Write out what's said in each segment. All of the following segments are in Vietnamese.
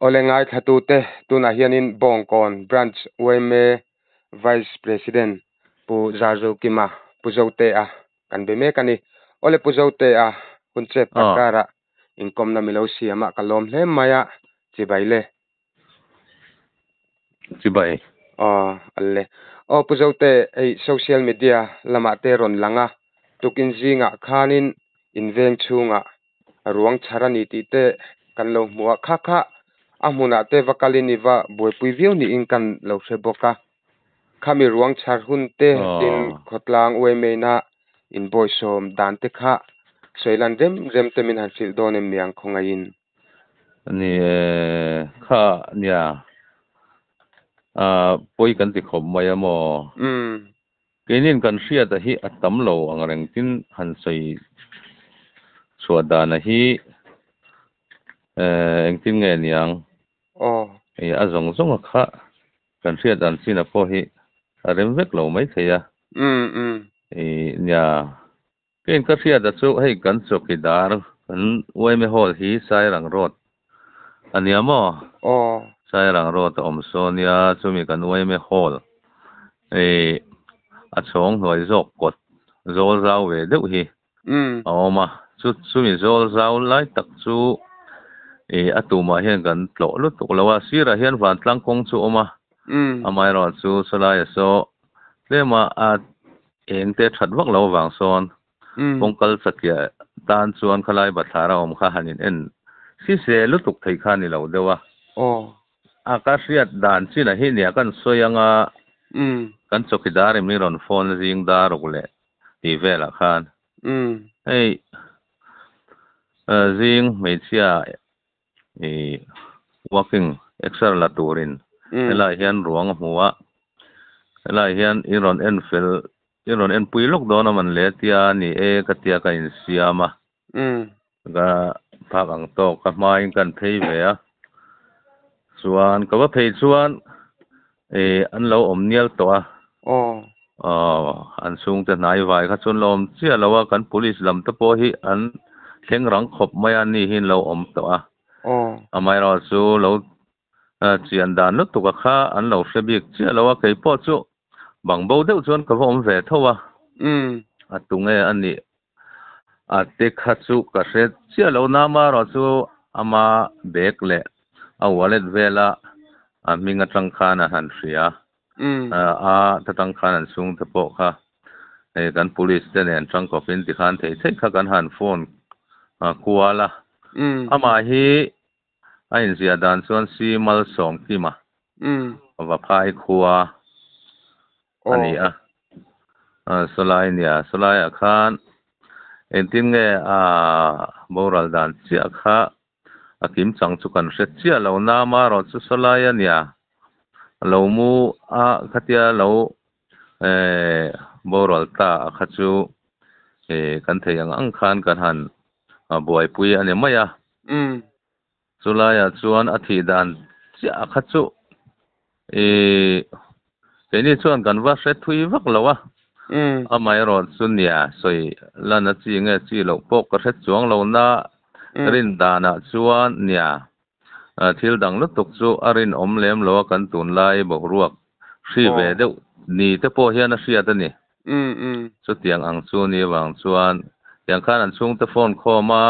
ole ngai thatu te tuna hianin bongkon branch weme vice president pu zarzo kima puzote a. Kan be me kani ole puzote a. Hunche pakara inkom na milo siama kalom hle maya chibaile chibai oh alle oh puzote ei social media lama te ron langa. Tukin zinga khanin inveng chunga ruang charani ti te kan lo muwa kha kha a hmuna te vakalini wa boipui viu ni in kan lo hre boka. Khami ruang char hun te tin khotlang we me na in boy som dan te kha. Soilan rem rem te min han fil don em miang khonga in. Ni kha nia. A poi kan ti khom mai amo. Mm kenin kan ria da hi atam lo ang reng tin han sei suada na hi. Eh eng tin nge niang oh e a zong zong kha kan ria dan sin a po hi a rem vek lo mai theya mm mm e nya ken ka ria da chu hei kan chu ki dar kan wai me hol hi sai rang rot ania mo oh sai rang rot om so nia chu mi kan wai me hol e a chong hnuai zawk kot zawl zau ve deuh hi mm a awma chu chu mi zawl zau lai tak chu e a tuma hian kan tlaw lut tuk lo a sirah hian van tlang kawng chu awma mm. Amai ro chu salai so. Tlema a eng te that vak lo wang mm. Pongkal sakia tan chuan khalai bathara om kha hanin en. Si se lutuk thei kha ni lo dewa oh akashiat dan china hi nia kan soyanga mm. Kan chokidar mi ron phone jing dar ule ti vela khan. Mm. Hey jing meichia e walking extra la turin mm ela hian ruang hmuwa ela hian iron enfil iron en puilok dona man le tia ni e katia ka in siama mm ga phak ang to ka mai kan thei ve a chuan ka wa thei chuan e an lo om nial to a oh ờ an sung te nai vai kha chun lom chia lawa kan police lam te po hi an thleng rang khop mai an ni hin lo om to a amai ro chu lo chian dan lu tu ka kha an lo hre bik chia lawa kei po chu bang bo deuh chuan ka vom ve thowa mm a tunge an ni a te kha chu ka hre chia lo na ma ro chu ama bek le a wallet vela a minga tangkhana han hria mm a tatang khan an sung te po kha e kan police te nen tang ko pin ti khan thei thei kha kan han phone a kuala mm ama hi a in zia dan chuan si mal som ki ma mm wa phai khuwa oh ani a a solai nia solai a khan en tin nge a moral dan chia kha a kim chang chu kan hre chia lo na ma ro chu solai ania lo mu a khatia lo eh boral ta kha chu eh kan thei ang ang khan kan han a buai pui ani maya mm chulaya chuan a thi dan chia kha chu eh keini chuan kan va hre thui vak lowa mm a mai ro chu nia soi lana chi nge chi lo pok ka hre chuang lo na rin dana chuan nia thil dang lu tuk chu a rin om lem lo kan tun lai bo ruak hri ve deuh ni te pawh hian a hriat ani mm mm chu tiang ang chu ni wang chuan tiang khan an chung te phone khawma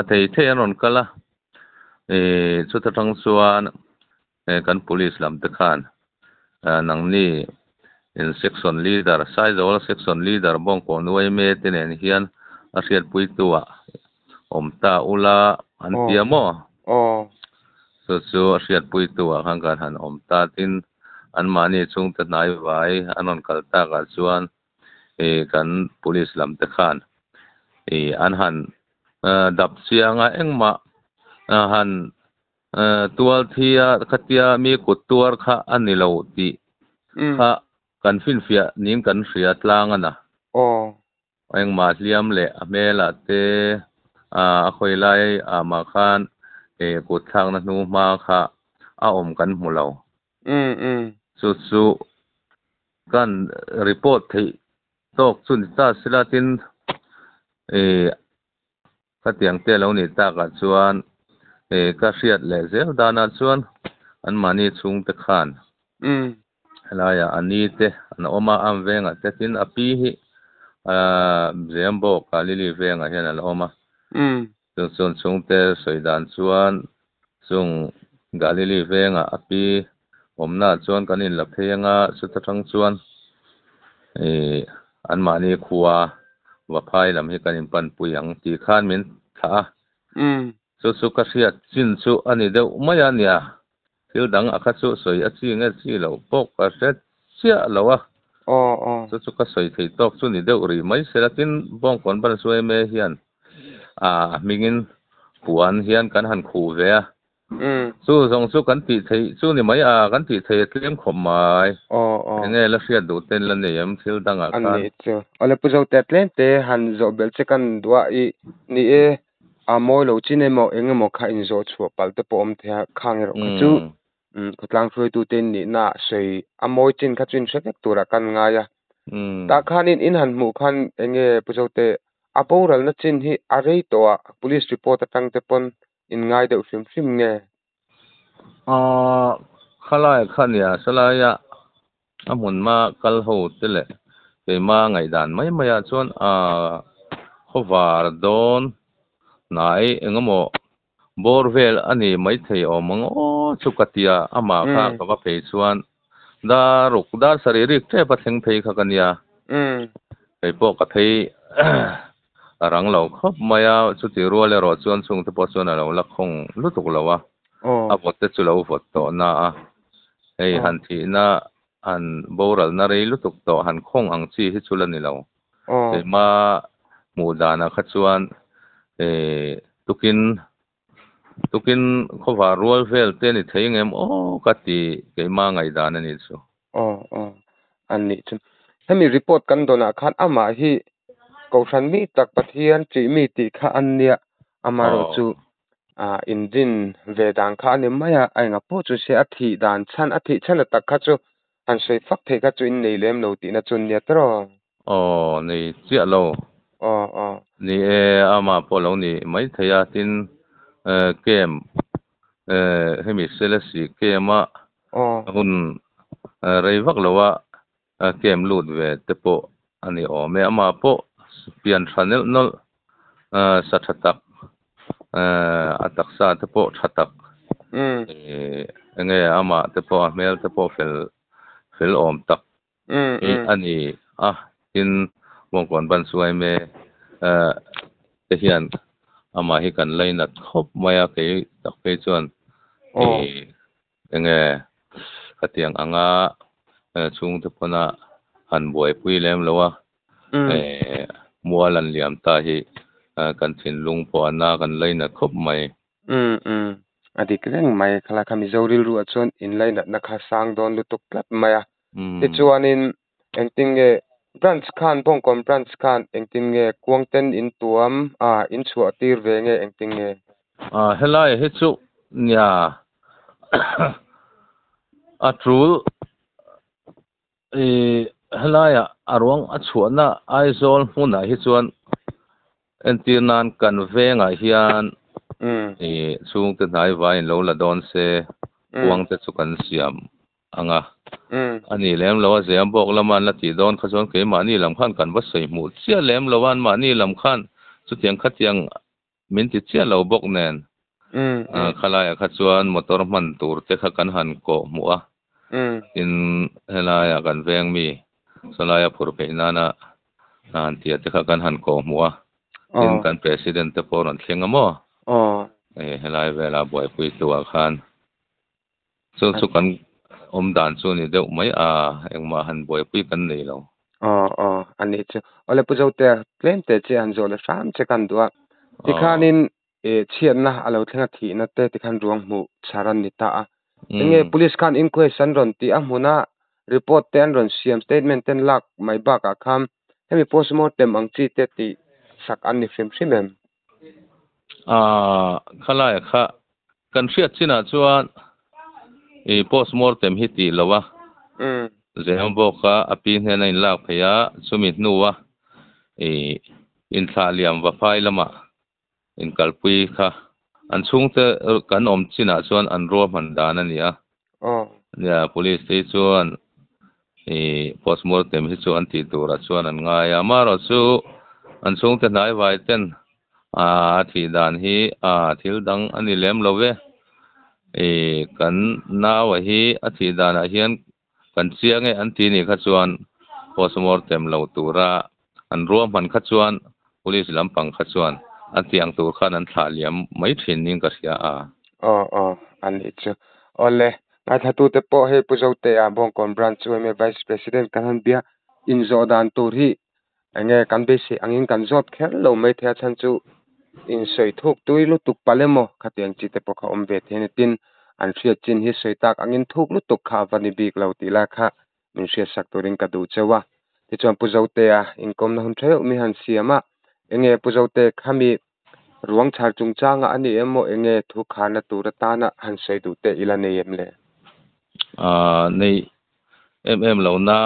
a thei the an rawn kala e chu ta tang chuan e kan police lam te khan nang ni in section leader sai zawal section leader bong ko nuai me te nen hian a hriat pui tua om ta ula an Oh. tiamo oh chu chu a hriat pui tua khan kan han om ta tin an mani chung te nai vai an on kal ta ka chuan e kan police lam te khan e an han eh, dap chianga engma eh, han eh, tual thia khatia mi kut tuar kha ani lo ti mm kha kan fin fia ning kan hria tlang ana oh engma hliam le a mela te a a khoi lai a ma khan e kut thang na nu ma kha a om kan hmu lo mm mm chu chu kan report thei tok chun ta silatin e khatiang te lo ni ta ka chuan e ka hriat le zel dana chuan an mani chung te khan. Mm. Helaya ani te an oma am venga te tin api hi a zembo ka lili venga hian al oma. Mm. Chung chung chung te soidan chuan chung galili venga api omna chuan kanin la phenga sutathang chuan. E an mani khuwa ว่าพายลำให้กันปันปุยังตีข้านมินถ้าอืมสุสุกเสียจินสุอันนี้เดียวไม่ยันเนี่ยทิวดังอาคัสุสวยอาชีเงี้ยชีเหล่าปกกเสียเสียเหล่าวะอ๋ออสุสุกสวยที่ตอกสุนี่เดียวรืไม่เสร็จทิ้นบ้องคนบันสวยเมียนอ่ามิงินผวนเฮียนกันหันคู่เวีย kan khu mm chu zong chu kan ti thei chu ni mai a kan ti thei tlem khom mai o o nge la hriat du ten la nei am thil dang a an khan ni chu ole pu zo te tlen te han zo bel che kan dua i ni e a moi lo chin emo enge mo kha in zo chu pal te po om the khang ro ka chu um khutlang thrui tu ten ni na sei a moi chin kha chin hrek tura kan nga ya Mm. ta khanin in han mu khan enge pu zo te a poral na chin hi a rei to a police report atang te pon in ngai deuh hrim hrim nge a khalai khania salaya amun ma kal ho tele ke ma ngai dan mai maya chuan a khovar don nai engamo borvel ani mai thei omang o chukatia ama kha ka va pe chuan da ruk da saririk te pa theng thei kha kania um pe po ka thei รังเราครับมายาสุดที่รัวเลยรอจวนซุงที่พอส่วนเราละคงรู้ตุกเราววะอะบทเจุเราบทต่อหน้าไอ้หันทีหน้าหันโบราณนารีรู้ตุกต่อหันคงอังชีที่ชุลนี่เราแต่มาหมู่ดานะขจวนเอ่อตุกินตุกินเขาว่ารัวเฟลเตนี่เทียงเอ็มโอ้กติเกมาไงดานนี่ชัวอ๋ออ๋ออันนี้ชันถ้ามีรีพอร์ตกันโดนอาคารอามาที่ ko than mi tak pathian chi mi ti kha an nia. Ama ro Oh. chu. A in din ve dang kha ni maya ai nga po chu se a thi dan chan a thi chan a tak kha chu. An sei fak the kha chu in nei lem lo ti na chun nia tro o ni chia lo o o ni e ama po lo ni mai theya tin kem eh hemi selasi kema o hun rei vak lowa kem lut ve te po ani o me ama po pian thanel nol sa thatak atak sa te po thatak um e enge ama te po mel te po fel fel om tak. Um e ani a in mong kon ban suai me te hian ama hi kan leina khop maya ke tak pe chuan. O e enge khatiang anga eh, chung te pona han boi pui lem lowa um e mualan liam ta hi eh, kan thin lung po ana kan leina khop mai um um adik reng mai khala khami zoril ru achon in lai na na kha sang don lu tuk plat maya mm ti chuanin engting nge branch khan pong kon branch khan engting nge kuangten in tuam a in chhuah tir ve nge engting nge a helai he chu nya a trul. E helai a arwang a chuana aizol hmuna hi chuan entirnan kan venga hian um e chung te hnai vai lo la don se um kuang te chu kan siam anga. Um ani lem lo a ziam bok laman la ti don kha chuan ke ma ni lam khan kan va sei mu. Chia lem lowan ma ni lam khan chu tiang kha tiang min ti chia lo bok nen. Khalai kha chuan motor man tur te kha kan han ko mu a. In helaya kan veng mi solaya phur pe nana an tia te kha kan han ko mu a in o kan president te por an thlenga mo o e helai vela boy pui tua khan chu chu kan om dan chu ni deuh mai a engma han boy pui kan nei lo o o ani chu ole pu zo te tlen te che an zo le sam che kan dua ti khanin e chian na alo thlenga thi na te ti khan ruang mu charan ni ta a enge police khan inquest an ron ti a hmuna report te an ron siam statement ten lak mai ba ka kham hemi postmortem ang chi te ti sak an ni hrim hrim em a khalai kha kan hriat china chuan e postmortem hi ti lowa um zeham boka api hnen in lak phaya chumi hnuwa e in thla liam va phai lama in kalpui kha an chung te kan om china chuan an ruam han dan ani a oh ya police te chuan e postmortem hi chu an ti tur a chuan an ngai a maro chu an chung te nai vai ten a thi dan hi a thil dang ani lem lo ve e kan nawa hi a thi dan a hian kan chiange an ti ni kha chuan postmortem lo tura an ruam han kha chuan police lampang kha chuan an tiang tur khan an thla liam mai thin ning ka sia a oh oh an ni chu ole ngai thatu te po he puzo te a bong kon branch chu me vice president kan han bia in zo dan tur hi ange kan be se angin kan zot kher lo mai thea chan chu in soi thuk tui lu tuk palemo khatiang chi te po kha om ve the ni tin an hria chin hi soi tak angin thuk lu tuk kha vani bik lo ti la kha min hria sak turin ka du chewa ti chuan puzo te a in kom na hun theu mi han siama enge puzo te khami ruang chhar chung changa ani emo enge thu khana tura tana han sei du te ila nei em le nei em em lo na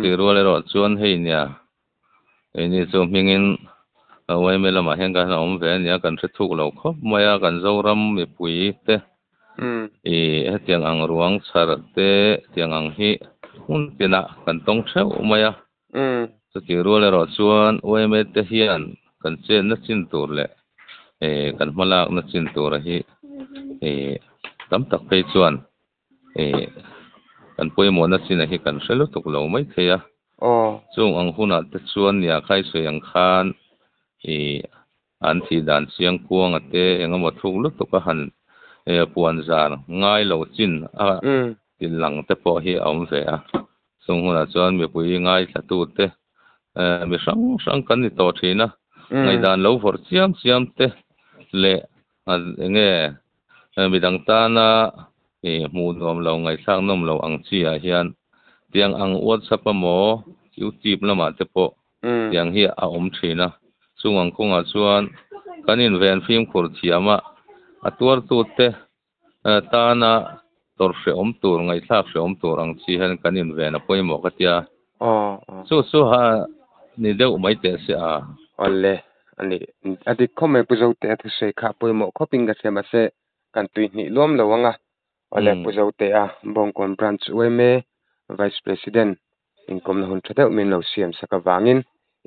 ti ro le ro chuan hei nia e ni chu mingin a wai me lama hen ka om ve nia kan thre thuk lo khop maya kan zo ram mi pui te e tiang ang ruang chhar te tiang ang hi hun pina kan tong theu maya chu ti ro le ro chuan wai me te hian kan chen na chin tur le e kan hmalak na chin tur hi e tam tak pe chuan e kan poimo na chin a hi kan hrelo tuk lo mai theia oh chung ang huna te chuan nia khai soi ang khan e an thi dan chiang kuang ate engemaw thuk lu tuk a han e puan zar ngai lo chin a tin lang te pawh hi awm ve a chung huna chuan mipui ngai thla te mi hrang hrang kan ni tawh thina ngai dan lo vor chiam chiam te le a enge e midang tana e hmu nuam lo ngai thlak nawm lo ang chi ah hian tiang ang whatsapp emaw youtube lamah te pawh mm tiang hi a awm thina chung ang kawngah chuan kan in ven fim khur thiama a tuar tu te tana tor hre awm tur ngai thlak hre awm tur ang chi hian kan in ven a pawimawh ka tia. Oh oh chu chu ha ni deuh mai te se a ole ani adi khome puzo te thu sei kha poimo khoping ga sema se kan tui ni lom lo wanga Mm. puzo te a bong kon branch we me vice president in kom na hun thadeu min lo siam saka wangin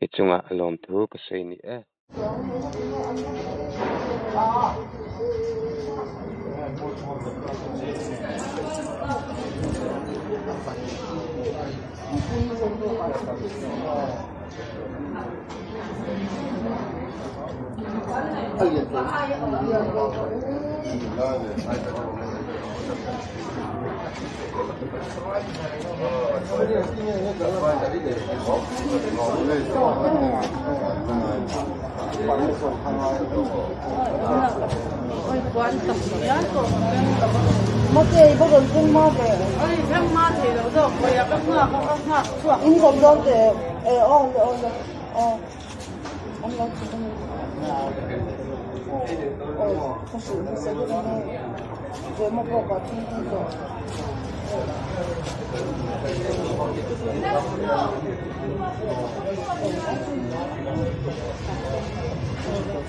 i chunga alom thu ka sei ni e tâm nhá. Mất cái bất luận cũng mất cái Ôi, phép ma thì đâu rồi, bây giờ các ngựa không các ngựa. Chuột. in không đâu để ờ ông ông. Ờ. Ông nói chuyện ờ không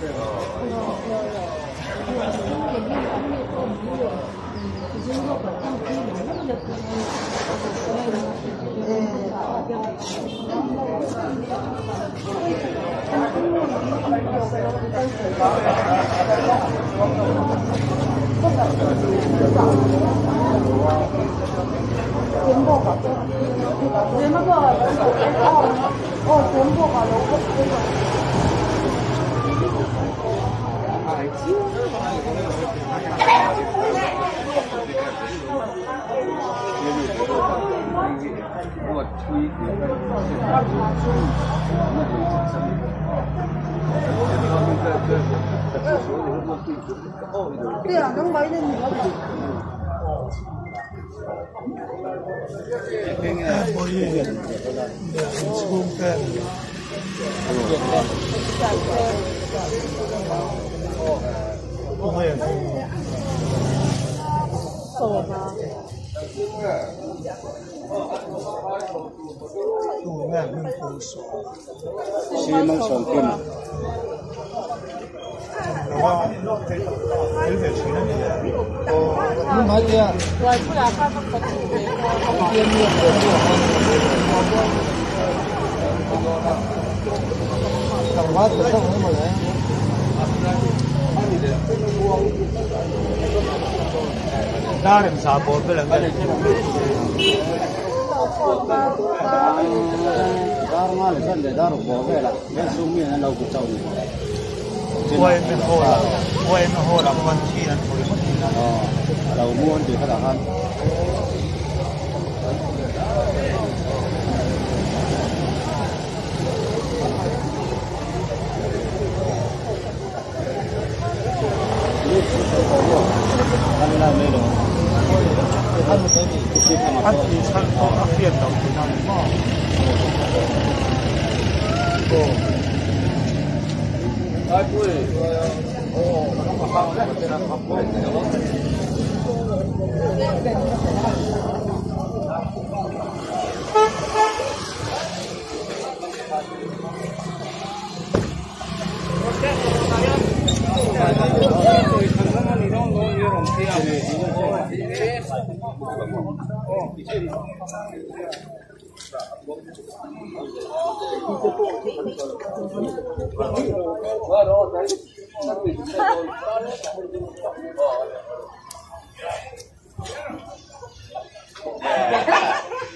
sử dụng sử dụng này về một bộ có tin tin rồi tiến bộ cả về một bộ ờ ờ tiến bộ cả nó cũng 对啊，能买点 我幾條錢啊？唔係啊，為出廿三蚊咁嘅，咁話得唔得咧？دارم صابون بلند دار مال فل دار بوغيلا بس امي انا لو كنت Pueden mejorar, pueden mejorar cuando quieran. Ahora, hubo un día para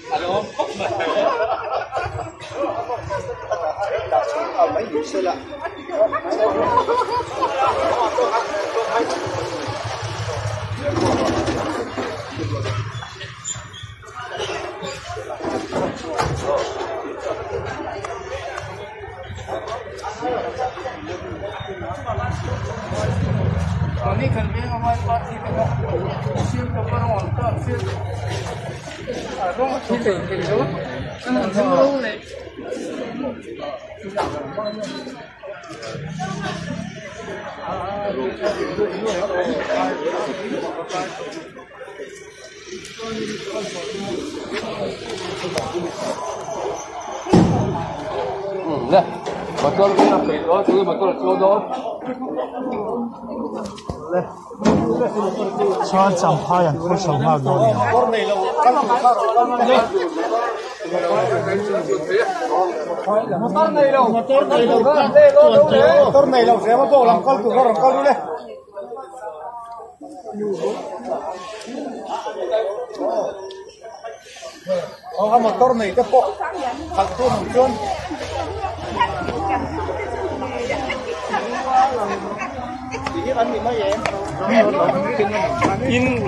Hello. 打成啊，美女吃了。哈哈哈！哈哈！哈哈！多，的话，主要是以那个。啊，那么便。 응, 네. 막걸리 하나 빼고, 저기 막걸리 찍어둬. 네. 저한 짬파야, 콜 정화 노리야 motor này đâu motor này đâu motor này đâu xem bộ làm con tụi con làm con luôn đấy không có motor này cái bộ thằng tuôn thằng tuôn in